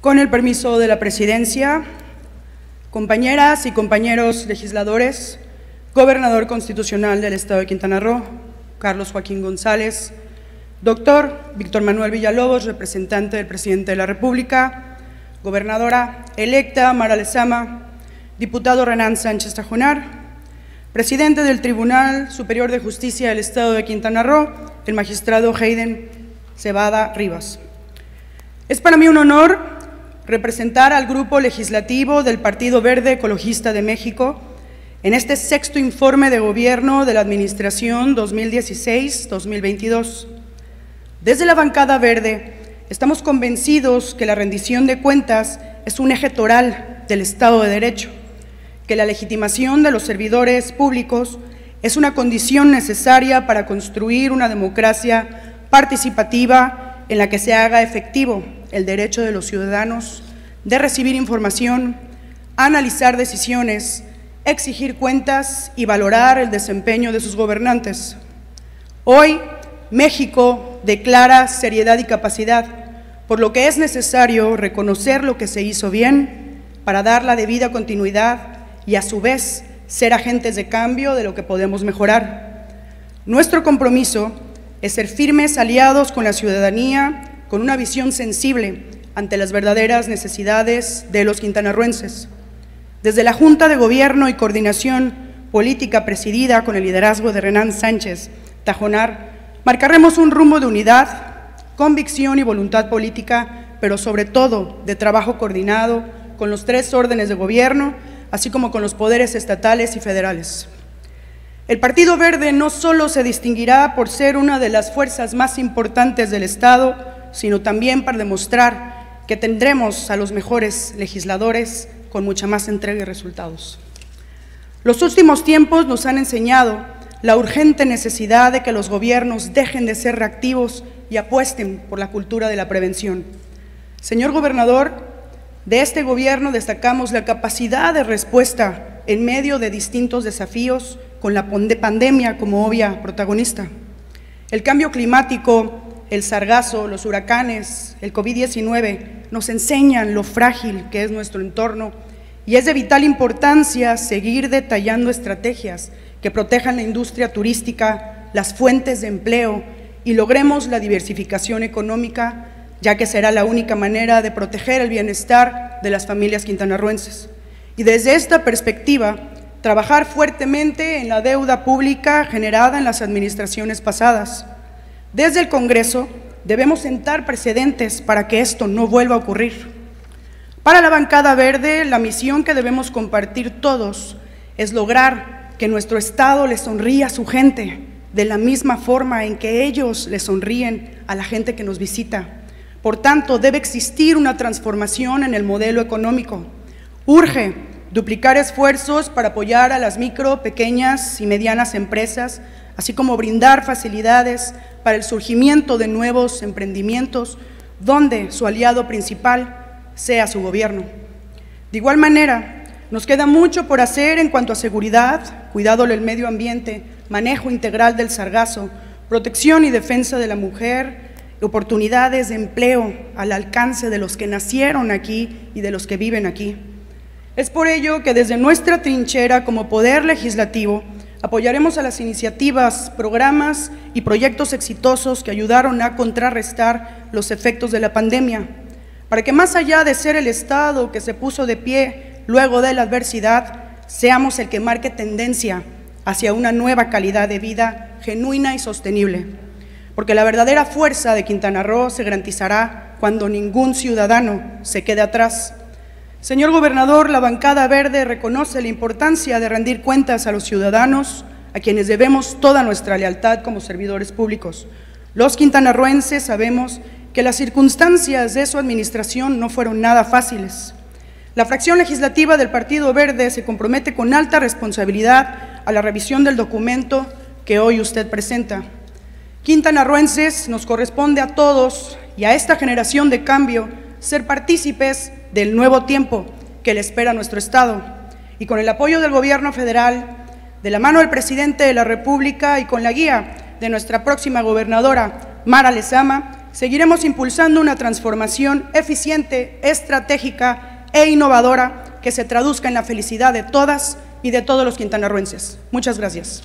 Con el permiso de la Presidencia, compañeras y compañeros legisladores, gobernador constitucional del Estado de Quintana Roo, Carlos Joaquín González, doctor Víctor Manuel Villalobos, representante del presidente de la República, gobernadora electa Mara Lezama, diputado Renan Sánchez Tajonar, presidente del Tribunal Superior de Justicia del Estado de Quintana Roo, el magistrado Hayden Cebada Rivas. Es para mí un honor representar al Grupo Legislativo del Partido Verde Ecologista de México en este sexto informe de gobierno de la Administración 2016-2022. Desde la bancada verde estamos convencidos que la rendición de cuentas es un eje toral del Estado de Derecho, que la legitimación de los servidores públicos es una condición necesaria para construir una democracia participativa en la que se haga efectivo el derecho de los ciudadanos de recibir información, analizar decisiones, exigir cuentas y valorar el desempeño de sus gobernantes. Hoy, México declara seriedad y capacidad, por lo que es necesario reconocer lo que se hizo bien para dar la debida continuidad y a su vez ser agentes de cambio de lo que podemos mejorar. Nuestro compromiso es ser firmes aliados con la ciudadanía con una visión sensible ante las verdaderas necesidades de los quintanarruenses. Desde la Junta de Gobierno y Coordinación Política presidida con el liderazgo de Renan Sánchez Tajonar, marcaremos un rumbo de unidad, convicción y voluntad política, pero sobre todo de trabajo coordinado con los tres órdenes de gobierno, así como con los poderes estatales y federales. El Partido Verde no solo se distinguirá por ser una de las fuerzas más importantes del Estado, sino también para demostrar que tendremos a los mejores legisladores con mucha más entrega y resultados. Los últimos tiempos nos han enseñado la urgente necesidad de que los gobiernos dejen de ser reactivos y apuesten por la cultura de la prevención. Señor gobernador, de este gobierno destacamos la capacidad de respuesta en medio de distintos desafíos con la pandemia como obvia protagonista. El cambio climático el sargazo, los huracanes, el COVID-19 nos enseñan lo frágil que es nuestro entorno y es de vital importancia seguir detallando estrategias que protejan la industria turística, las fuentes de empleo y logremos la diversificación económica, ya que será la única manera de proteger el bienestar de las familias quintanarruenses. Y desde esta perspectiva, trabajar fuertemente en la deuda pública generada en las administraciones pasadas desde el Congreso debemos sentar precedentes para que esto no vuelva a ocurrir. Para la bancada verde, la misión que debemos compartir todos es lograr que nuestro Estado le sonríe a su gente de la misma forma en que ellos le sonríen a la gente que nos visita. Por tanto, debe existir una transformación en el modelo económico. Urge duplicar esfuerzos para apoyar a las micro, pequeñas y medianas empresas, así como brindar facilidades para el surgimiento de nuevos emprendimientos donde su aliado principal sea su gobierno. De igual manera, nos queda mucho por hacer en cuanto a seguridad, cuidado del medio ambiente, manejo integral del sargazo, protección y defensa de la mujer, oportunidades de empleo al alcance de los que nacieron aquí y de los que viven aquí. Es por ello que desde nuestra trinchera como Poder Legislativo Apoyaremos a las iniciativas, programas y proyectos exitosos que ayudaron a contrarrestar los efectos de la pandemia, para que más allá de ser el Estado que se puso de pie luego de la adversidad, seamos el que marque tendencia hacia una nueva calidad de vida genuina y sostenible. Porque la verdadera fuerza de Quintana Roo se garantizará cuando ningún ciudadano se quede atrás Señor gobernador, la bancada verde reconoce la importancia de rendir cuentas a los ciudadanos, a quienes debemos toda nuestra lealtad como servidores públicos. Los quintanarruenses sabemos que las circunstancias de su administración no fueron nada fáciles. La fracción legislativa del Partido Verde se compromete con alta responsabilidad a la revisión del documento que hoy usted presenta. Quintanarruenses, nos corresponde a todos y a esta generación de cambio ser partícipes del nuevo tiempo que le espera a nuestro Estado. Y con el apoyo del Gobierno federal, de la mano del Presidente de la República y con la guía de nuestra próxima gobernadora, Mara Lezama, seguiremos impulsando una transformación eficiente, estratégica e innovadora que se traduzca en la felicidad de todas y de todos los quintanarruenses. Muchas gracias.